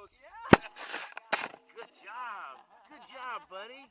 goes. Yeah. Good job. Good job, buddy.